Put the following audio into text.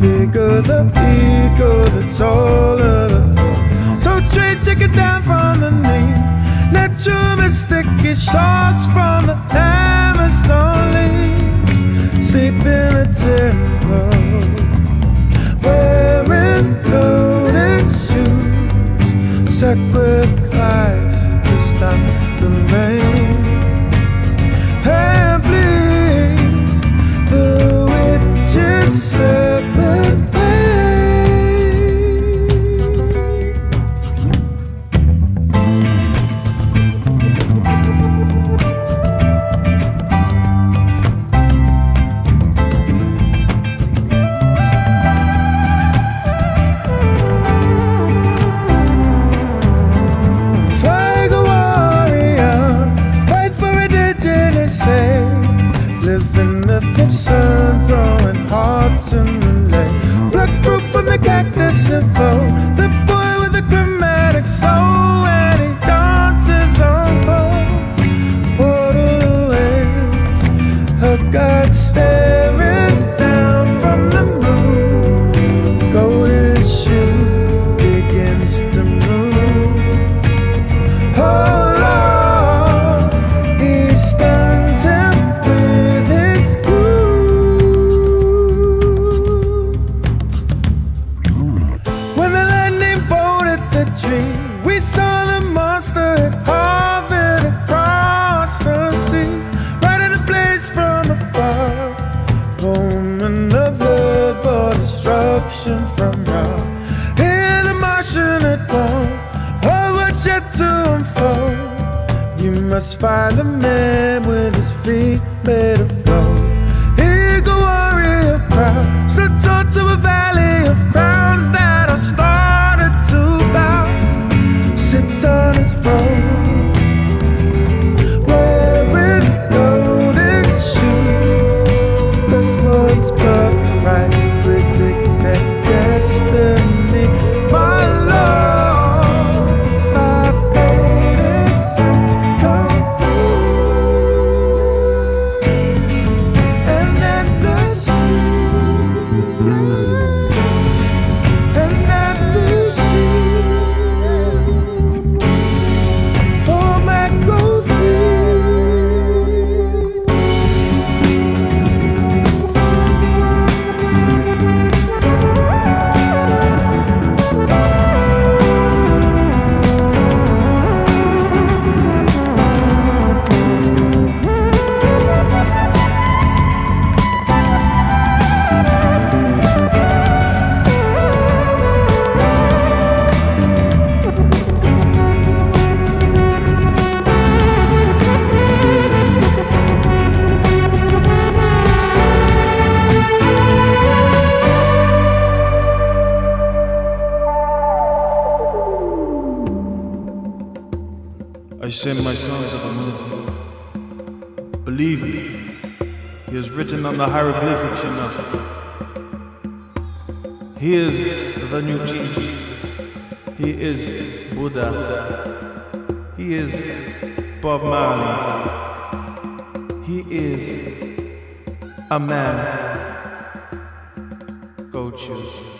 bigger the ego, the taller So trade, take it down from the knee. Naturalistic is shots from the Amazon leaves. Sleep in a temple, wearing golden shoes. Sacrifice in. Pluck fruit from the cactus and foe. The boy with the chromatic soul, from Ra. Hear the Martian at war, all what's yet to unfold. You must find a man with his feet made of gold. I send my son to the moon. Believe me, he is written on the hieroglyphics, you know. He is the new Jesus. He is Buddha. He is Bob Marley. He is a man. Go choose.